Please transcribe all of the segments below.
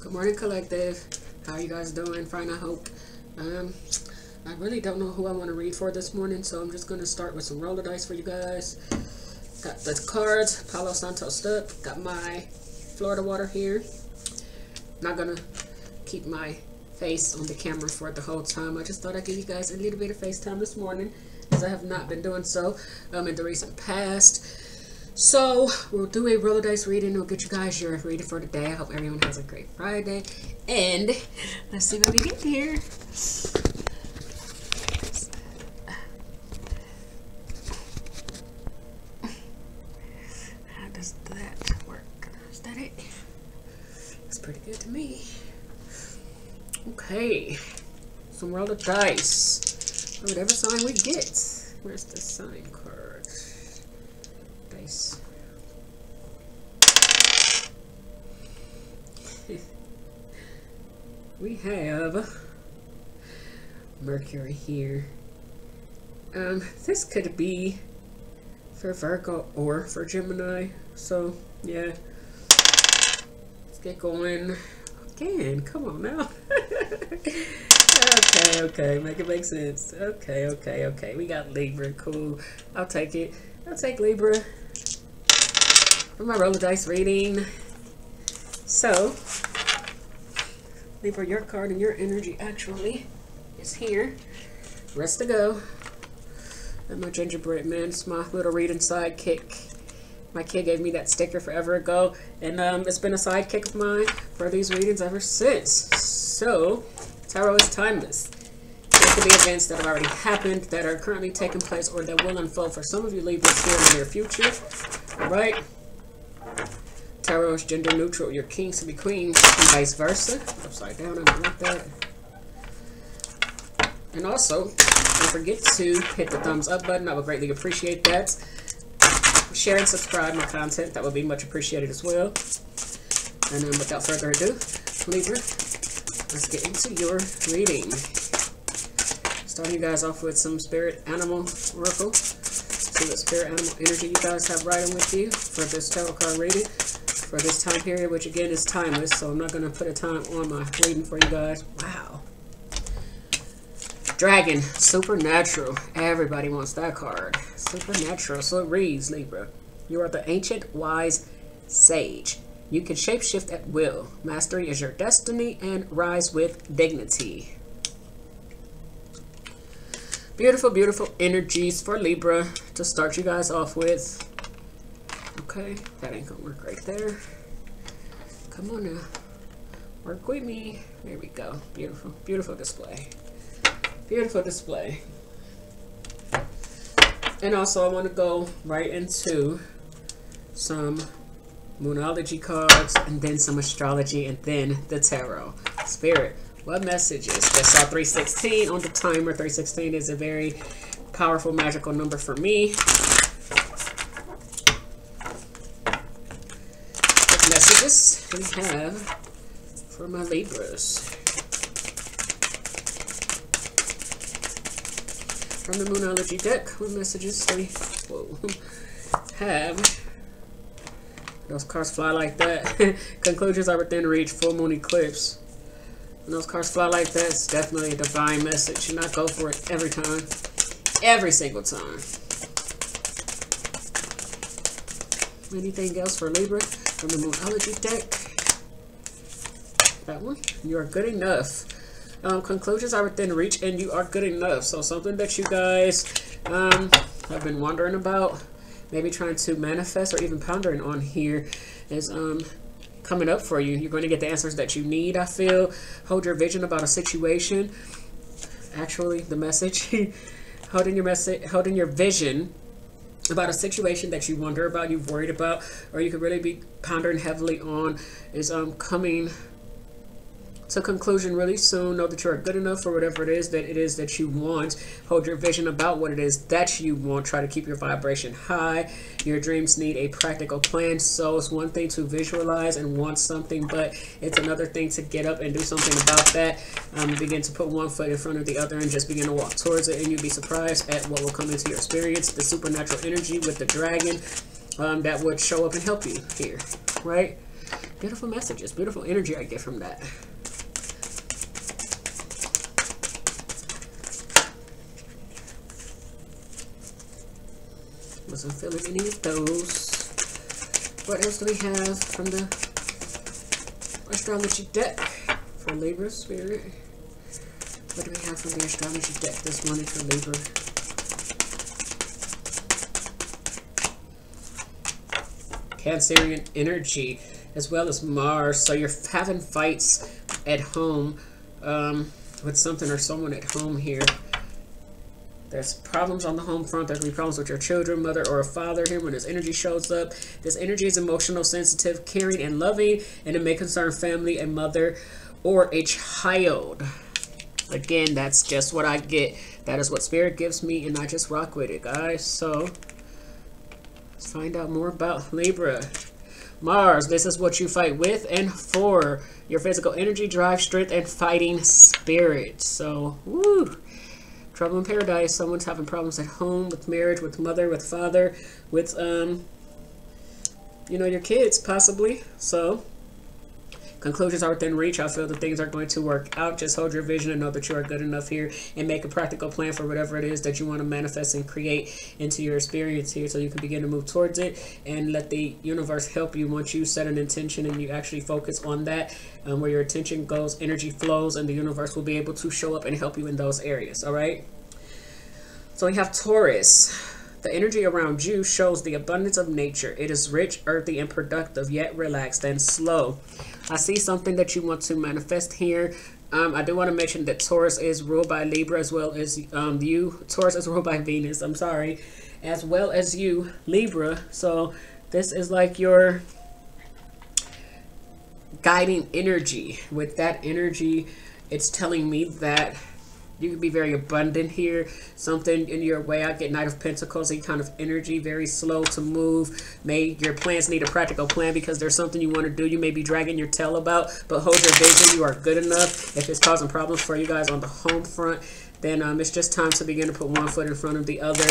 Good morning, collective. How are you guys doing? Fine, I hope. Um, I really don't know who I want to read for this morning, so I'm just going to start with some roller dice for you guys. Got the cards, Palo Santo stuff. Got my Florida water here. Not going to keep my face on the camera for the whole time. I just thought I'd give you guys a little bit of FaceTime this morning, as I have not been doing so um, in the recent past. So we'll do a roller dice reading. We'll get you guys your reading for the day. I hope everyone has a great Friday. And let's see what we get here. How does that work? Is that it? It's pretty good to me. Okay. Some roll of dice. Whatever sign we get. Where's the sign card? We have Mercury here. Um, this could be for Virgo or for Gemini. So, yeah. Let's get going. Again, come on now. okay, okay, make it make sense. Okay, okay, okay. We got Libra, cool. I'll take it. I'll take Libra for my roll of dice reading. So, Libra, your card and your energy actually is here. Rest to go. And my gingerbread man, it's my little reading sidekick. My kid gave me that sticker forever ago, and um, it's been a sidekick of mine for these readings ever since. So, tarot is timeless. There could be events that have already happened, that are currently taking place, or that will unfold for some of you Libras here in the near future. Alright? Tarot is gender neutral. Your kings to be queen, and vice versa. Upside down, I don't like that. And also, don't forget to hit the thumbs up button. I would greatly appreciate that. Share and subscribe my content. That would be much appreciated as well. And um, without further ado, Libra, let's get into your reading. Starting you guys off with some spirit animal oracle. See what spirit animal energy you guys have riding with you for this tarot card reading for this time period, which again is timeless. So I'm not going to put a time on my reading for you guys. Wow. Dragon, supernatural. Everybody wants that card. Supernatural. So it reads, Libra. You are the ancient, wise sage. You can shapeshift at will. Mastery is your destiny and rise with dignity. Beautiful, beautiful energies for Libra to start you guys off with. Okay, that ain't gonna work right there. Come on now. Work with me. There we go. Beautiful, beautiful display. Beautiful display. And also I want to go right into some Moonology cards and then some astrology and then the tarot. Spirit, what messages? Just saw 316 on the timer. 316 is a very powerful magical number for me. What we have for my Libras? From the Moonology deck, what messages we whoa, have those cards fly like that. Conclusions are within reach. Full moon eclipse. When those cards fly like that, it's definitely a divine message. And I go for it every time. Every single time. Anything else for Libra from the Moonology deck? That one. You are good enough. Um, conclusions are within reach and you are good enough. So something that you guys um, have been wondering about maybe trying to manifest or even pondering on here is um coming up for you. You're going to get the answers that you need, I feel. Hold your vision about a situation. Actually, the message. holding your message, holding your vision about a situation that you wonder about, you've worried about, or you could really be pondering heavily on is um coming to conclusion really soon. Know that you are good enough for whatever it is that it is that you want. Hold your vision about what it is that you want. Try to keep your vibration high. Your dreams need a practical plan. So it's one thing to visualize and want something, but it's another thing to get up and do something about that. Um, begin to put one foot in front of the other and just begin to walk towards it. And you'll be surprised at what will come into your experience. The supernatural energy with the dragon um, that would show up and help you here, right? Beautiful messages, beautiful energy I get from that. Wasn't feeling any of those. What else do we have from the astrology deck for Libra Spirit? What do we have from the astrology deck this morning for Libra? Cancerian energy as well as Mars. So you're having fights at home um, with something or someone at home here. There's problems on the home front. There's be problems with your children, mother, or a father here when this energy shows up. This energy is emotional, sensitive, caring, and loving, and it may concern family, a mother, or a child. Again, that's just what I get. That is what Spirit gives me, and I just rock with it, guys. So, let's find out more about Libra. Mars, this is what you fight with and for. Your physical energy, drive, strength, and fighting spirit. So, woo. Trouble in paradise. Someone's having problems at home, with marriage, with mother, with father, with, um, you know, your kids, possibly. So, conclusions are within reach. I feel that things are going to work out. Just hold your vision and know that you are good enough here and make a practical plan for whatever it is that you want to manifest and create into your experience here so you can begin to move towards it and let the universe help you once you set an intention and you actually focus on that um, where your attention goes, energy flows, and the universe will be able to show up and help you in those areas. All right. So we have Taurus. The energy around you shows the abundance of nature. It is rich, earthy, and productive, yet relaxed and slow. I see something that you want to manifest here. Um, I do want to mention that Taurus is ruled by Libra as well as um, you. Taurus is ruled by Venus, I'm sorry, as well as you, Libra. So this is like your guiding energy. With that energy, it's telling me that you can be very abundant here. Something in your way. I get Knight of Pentacles, a kind of energy, very slow to move. May your plans need a practical plan because there's something you want to do. You may be dragging your tail about, but hold your vision. You are good enough. If it's causing problems for you guys on the home front, then um, it's just time to begin to put one foot in front of the other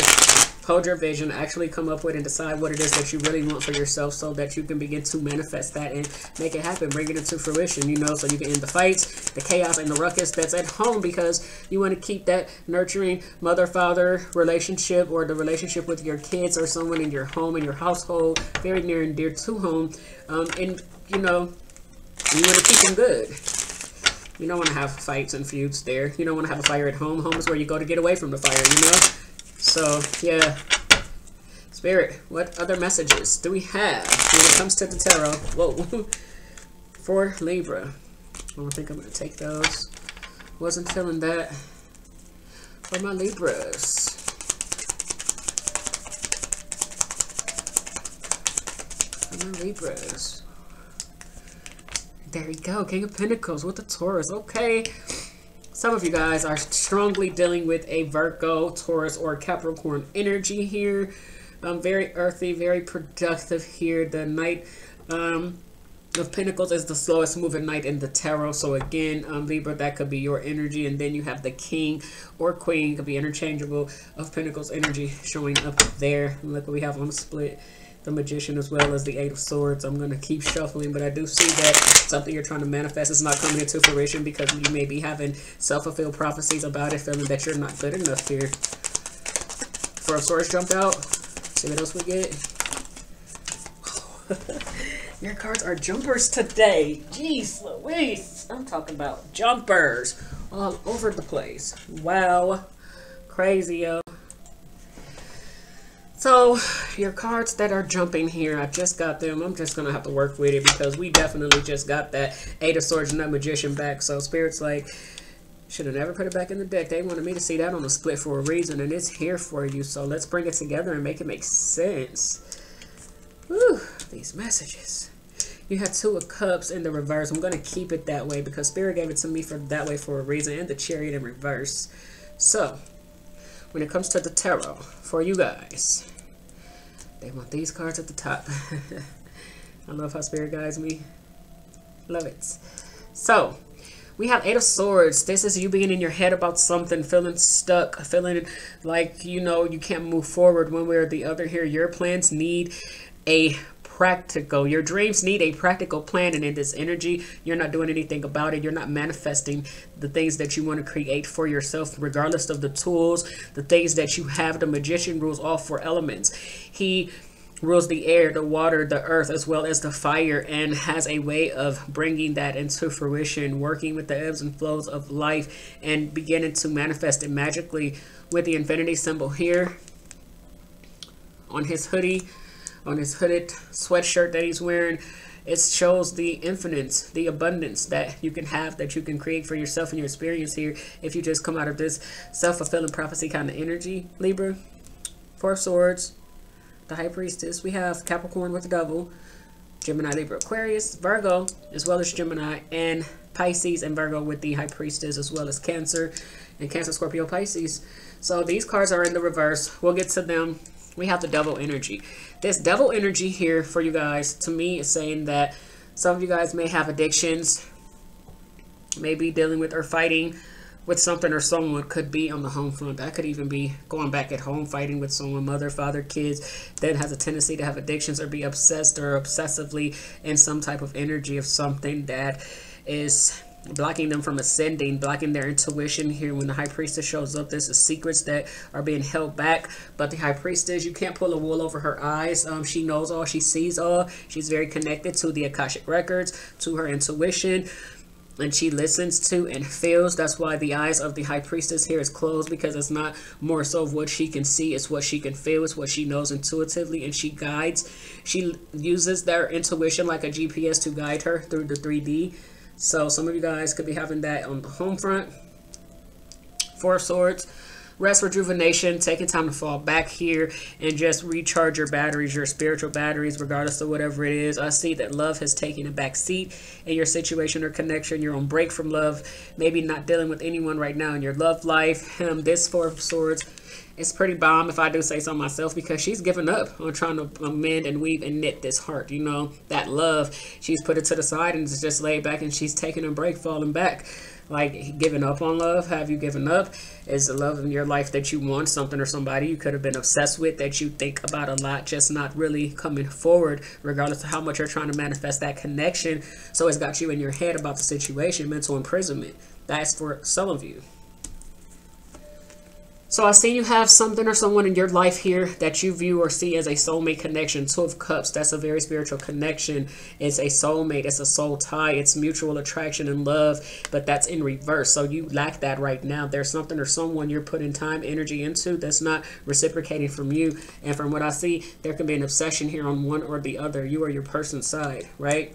hold your vision, actually come up with and decide what it is that you really want for yourself so that you can begin to manifest that and make it happen, bring it into fruition, you know, so you can end the fights, the chaos, and the ruckus that's at home because you want to keep that nurturing mother-father relationship or the relationship with your kids or someone in your home, in your household, very near and dear to home. Um, and, you know, you want to keep them good. You don't want to have fights and feuds there. You don't want to have a fire at home. Home is where you go to get away from the fire, you know? So, yeah. Spirit, what other messages do we have when it comes to the tarot? Whoa. For Libra. I don't think I'm going to take those. Wasn't feeling that. For my Libras. For my Libras. There you go. King of Pentacles with the Taurus. Okay. Some of you guys are strongly dealing with a Virgo, Taurus, or Capricorn energy here. Um, very earthy, very productive here. The Knight um, of Pentacles is the slowest moving knight in the tarot. So again, um, Libra, that could be your energy. And then you have the King or Queen, could be interchangeable, of Pentacles energy showing up there. Look what we have on the split the Magician as well as the Eight of Swords. I'm going to keep shuffling, but I do see that something you're trying to manifest is not coming into fruition because you may be having self-fulfilled prophecies about it, feeling that you're not good enough here. Four of Swords jumped out. See what else we get? Your cards are jumpers today. Jeez Louise. I'm talking about jumpers all over the place. Wow. Crazy, yo. So, your cards that are jumping here, I just got them. I'm just going to have to work with it because we definitely just got that Eight of Swords and that Magician back. So, Spirit's like, should have never put it back in the deck. They wanted me to see that on the split for a reason, and it's here for you. So, let's bring it together and make it make sense. Whew, these messages. You had Two of Cups in the reverse. I'm going to keep it that way because Spirit gave it to me for that way for a reason, and the Chariot in reverse. So, when it comes to the tarot for you guys. They want these cards at the top. I love how Spirit guides me. Love it. So, we have Eight of Swords. This is you being in your head about something, feeling stuck, feeling like, you know, you can't move forward one way or the other here. Your plans need a practical. Your dreams need a practical plan, and in this energy, you're not doing anything about it. You're not manifesting the things that you want to create for yourself, regardless of the tools, the things that you have. The magician rules all four elements. He rules the air, the water, the earth, as well as the fire, and has a way of bringing that into fruition, working with the ebbs and flows of life, and beginning to manifest it magically with the infinity symbol here on his hoodie, on his hooded sweatshirt that he's wearing. It shows the infinite, the abundance that you can have, that you can create for yourself and your experience here if you just come out of this self-fulfilling prophecy kind of energy, Libra. Four Swords, the High Priestess. We have Capricorn with the Devil, Gemini, Libra, Aquarius, Virgo, as well as Gemini, and Pisces and Virgo with the High Priestess, as well as Cancer, and Cancer, Scorpio, Pisces. So these cards are in the reverse. We'll get to them. We have the Devil energy. This Devil energy here for you guys, to me, is saying that some of you guys may have addictions, maybe dealing with or fighting with something or someone could be on the home front. That could even be going back at home, fighting with someone, mother, father, kids, that has a tendency to have addictions or be obsessed or obsessively in some type of energy of something that is blocking them from ascending, blocking their intuition here when the high priestess shows up. There's secrets that are being held back, but the high priestess, you can't pull a wool over her eyes. Um, she knows all, she sees all. She's very connected to the Akashic records, to her intuition and she listens to and feels. That's why the eyes of the high priestess here is closed because it's not more so of what she can see, it's what she can feel, it's what she knows intuitively, and she guides. She uses their intuition like a GPS to guide her through the 3D. So some of you guys could be having that on the home front. Four Swords rest, rejuvenation, taking time to fall back here and just recharge your batteries, your spiritual batteries, regardless of whatever it is. I see that love has taken a back seat in your situation or connection. You're on break from love, maybe not dealing with anyone right now in your love life. Um, this Four of Swords it's pretty bomb if I do say so myself because she's given up on trying to amend and weave and knit this heart. You know, that love, she's put it to the side and it's just laid back and she's taking a break, falling back like giving up on love? Have you given up? Is the love in your life that you want something or somebody you could have been obsessed with that you think about a lot just not really coming forward regardless of how much you're trying to manifest that connection? So it's got you in your head about the situation mental imprisonment. That's for some of you so I see you have something or someone in your life here that you view or see as a soulmate connection. Two of Cups, that's a very spiritual connection. It's a soulmate, it's a soul tie, it's mutual attraction and love, but that's in reverse. So you lack that right now. There's something or someone you're putting time, energy into that's not reciprocating from you. And from what I see, there can be an obsession here on one or the other. You are your person's side, right?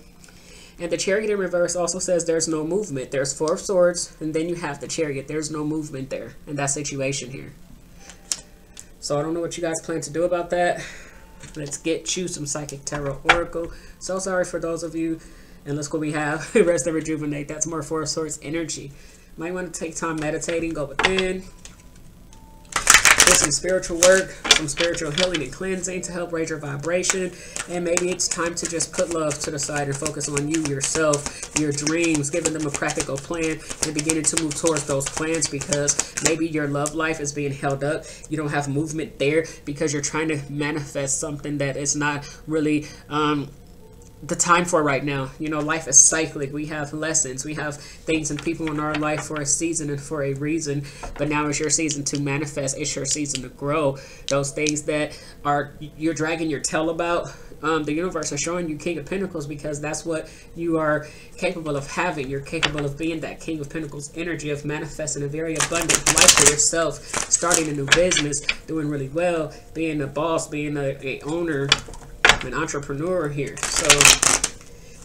And the chariot in reverse also says there's no movement. There's four of swords, and then you have the chariot. There's no movement there in that situation here. So I don't know what you guys plan to do about that. Let's get you some Psychic Tarot Oracle. So sorry for those of you. And let's go we have. Rest and Rejuvenate. That's more Four of Swords energy. Might want to take time meditating. Go within some spiritual work, some spiritual healing and cleansing to help raise your vibration. And maybe it's time to just put love to the side and focus on you, yourself, your dreams, giving them a practical plan and beginning to move towards those plans because maybe your love life is being held up. You don't have movement there because you're trying to manifest something that is not really um, the time for right now. You know, life is cyclic. We have lessons. We have things and people in our life for a season and for a reason. But now it's your season to manifest. It's your season to grow. Those things that are you're dragging your tail about. Um, the universe is showing you King of Pentacles because that's what you are capable of having. You're capable of being that King of Pentacles energy of manifesting a very abundant life for yourself, starting a new business, doing really well, being a boss, being a, a owner, an entrepreneur here. So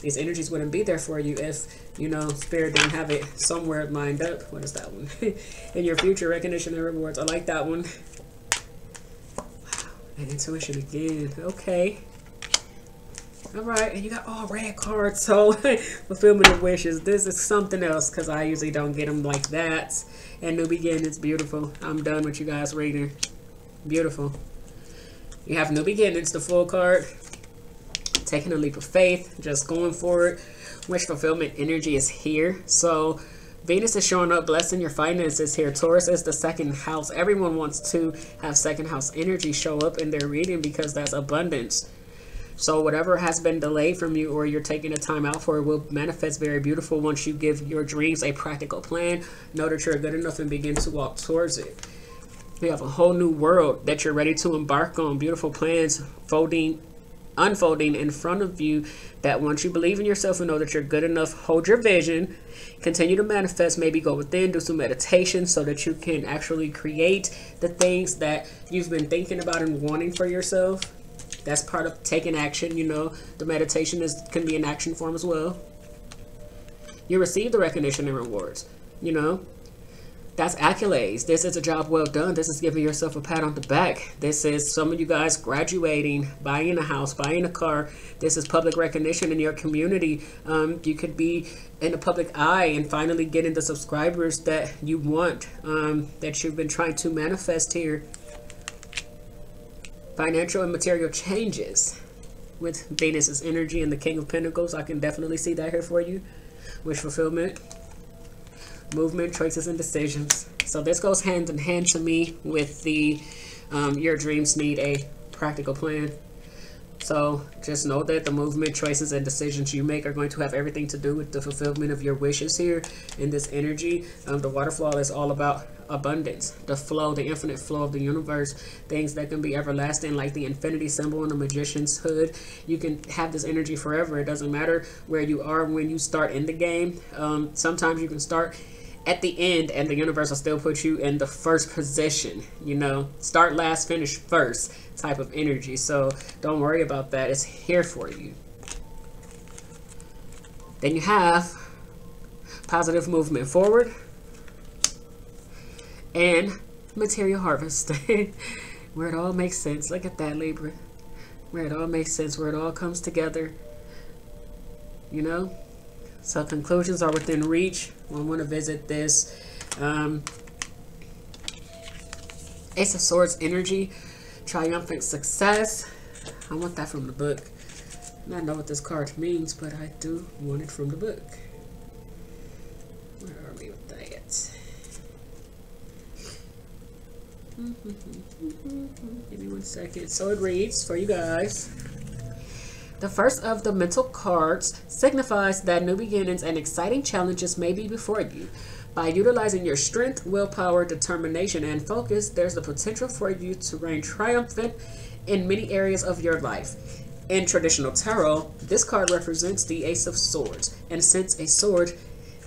these energies wouldn't be there for you if, you know, Spirit didn't have it somewhere lined up. What is that one? In your future, recognition and rewards. I like that one. Wow. And intuition again. Okay. All right, and you got all red cards, so fulfillment of wishes. This is something else because I usually don't get them like that. And new beginnings, beautiful. I'm done with you guys reading. Beautiful. You have new beginnings, the full card taking a leap of faith, just going forward. Wish fulfillment energy is here. So Venus is showing up, blessing your finances here. Taurus is the second house. Everyone wants to have second house energy show up in their reading because that's abundance. So whatever has been delayed from you or you're taking a time out for it will manifest very beautiful once you give your dreams a practical plan. Know that you're good enough and begin to walk towards it. You have a whole new world that you're ready to embark on. Beautiful plans folding, unfolding in front of you that once you believe in yourself and know that you're good enough, hold your vision, continue to manifest, maybe go within, do some meditation so that you can actually create the things that you've been thinking about and wanting for yourself. That's part of taking action, you know. The meditation is can be an action form as well. You receive the recognition and rewards, you know. That's accolades. This is a job well done. This is giving yourself a pat on the back. This is some of you guys graduating, buying a house, buying a car. This is public recognition in your community. Um, you could be in the public eye and finally getting the subscribers that you want, um, that you've been trying to manifest here. Financial and material changes with Venus's energy and the King of Pentacles. I can definitely see that here for you. Wish fulfillment movement, choices, and decisions. So this goes hand in hand to me with the um, your dreams need a practical plan. So just know that the movement, choices, and decisions you make are going to have everything to do with the fulfillment of your wishes here in this energy. Um, the waterfall is all about abundance, the flow, the infinite flow of the universe, things that can be everlasting, like the infinity symbol in the magician's hood. You can have this energy forever. It doesn't matter where you are when you start in the game. Um, sometimes you can start at the end and the universe will still put you in the first position you know? Start last finish first type of energy so don't worry about that. It's here for you. Then you have positive movement forward and material harvest. Where it all makes sense. Look at that libra. Where it all makes sense. Where it all comes together. You know so conclusions are within reach. We want to visit this. Um, Ace of Swords energy, triumphant success. I want that from the book. I don't know what this card means, but I do want it from the book. Where are we with that? Give me one second. So it reads for you guys. The first of the mental cards signifies that new beginnings and exciting challenges may be before you. By utilizing your strength, willpower, determination, and focus, there's the potential for you to reign triumphant in many areas of your life. In traditional tarot, this card represents the Ace of Swords, and since a sword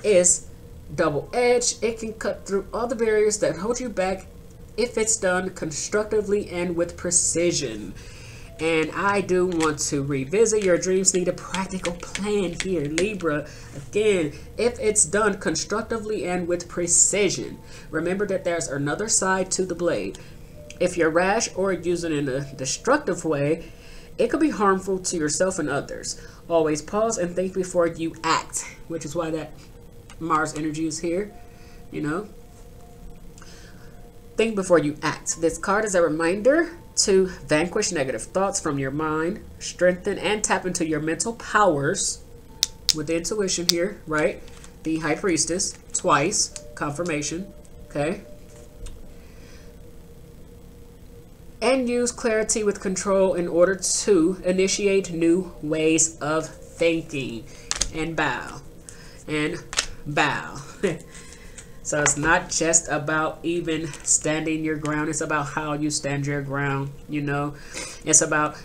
is double-edged, it can cut through all the barriers that hold you back if it's done constructively and with precision. And I do want to revisit your dreams need a practical plan here, Libra. Again, if it's done constructively and with precision, remember that there's another side to the blade. If you're rash or use it in a destructive way, it could be harmful to yourself and others. Always pause and think before you act, which is why that Mars energy is here, you know. Think before you act. This card is a reminder to vanquish negative thoughts from your mind, strengthen and tap into your mental powers with the intuition here, right? The High Priestess, twice, confirmation, okay? And use clarity with control in order to initiate new ways of thinking. And bow. And bow. So it's not just about even standing your ground. It's about how you stand your ground, you know. It's about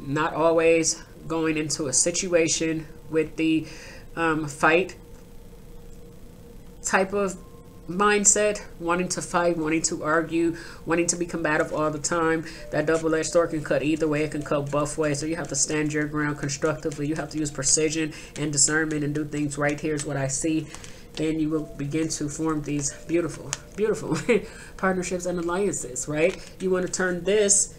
not always going into a situation with the um, fight type of mindset, wanting to fight, wanting to argue, wanting to be combative all the time. That double-edged sword can cut either way. It can cut both ways. So you have to stand your ground constructively. You have to use precision and discernment and do things right. Here's what I see then you will begin to form these beautiful, beautiful partnerships and alliances, right? You want to turn this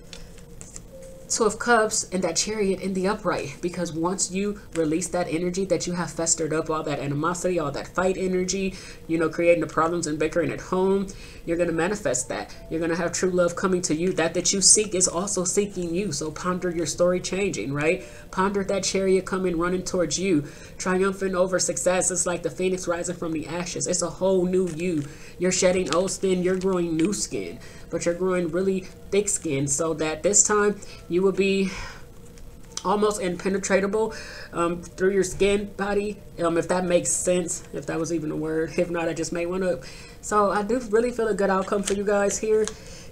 Two of Cups and that Chariot in the upright. Because once you release that energy that you have festered up, all that animosity, all that fight energy, you know, creating the problems and bickering at home, you're going to manifest that. You're going to have true love coming to you. That that you seek is also seeking you. So ponder your story changing, right? Ponder that Chariot coming running towards you, triumphant over success. It's like the phoenix rising from the ashes. It's a whole new you. You're shedding old skin. You're growing new skin but you're growing really thick skin so that this time you will be almost impenetrable um, through your skin body um, if that makes sense if that was even a word. If not i just made one up. So i do really feel a good outcome for you guys here.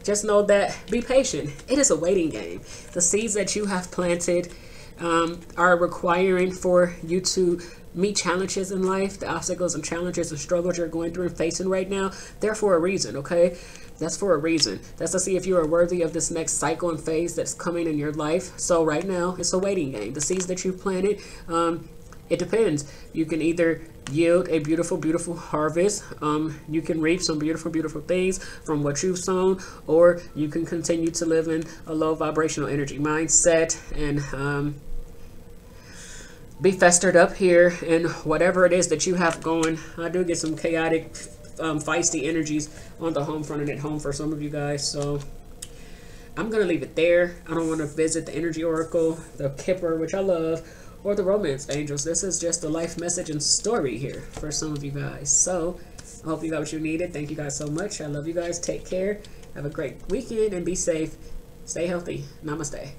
Just know that be patient. It is a waiting game. The seeds that you have planted um, are requiring for you to meet challenges in life the obstacles and challenges and struggles you're going through and facing right now. They're for a reason okay that's for a reason. That's to see if you are worthy of this next cycle and phase that's coming in your life. So right now, it's a waiting game. The seeds that you planted, um, it depends. You can either yield a beautiful, beautiful harvest. Um, you can reap some beautiful, beautiful things from what you've sown, or you can continue to live in a low vibrational energy mindset and um, be festered up here in whatever it is that you have going. I do get some chaotic um, feisty energies on the home front and at home for some of you guys. So I'm going to leave it there. I don't want to visit the Energy Oracle, the Kipper, which I love, or the Romance Angels. This is just a life message and story here for some of you guys. So I hope you got what you needed. Thank you guys so much. I love you guys. Take care. Have a great weekend and be safe. Stay healthy. Namaste.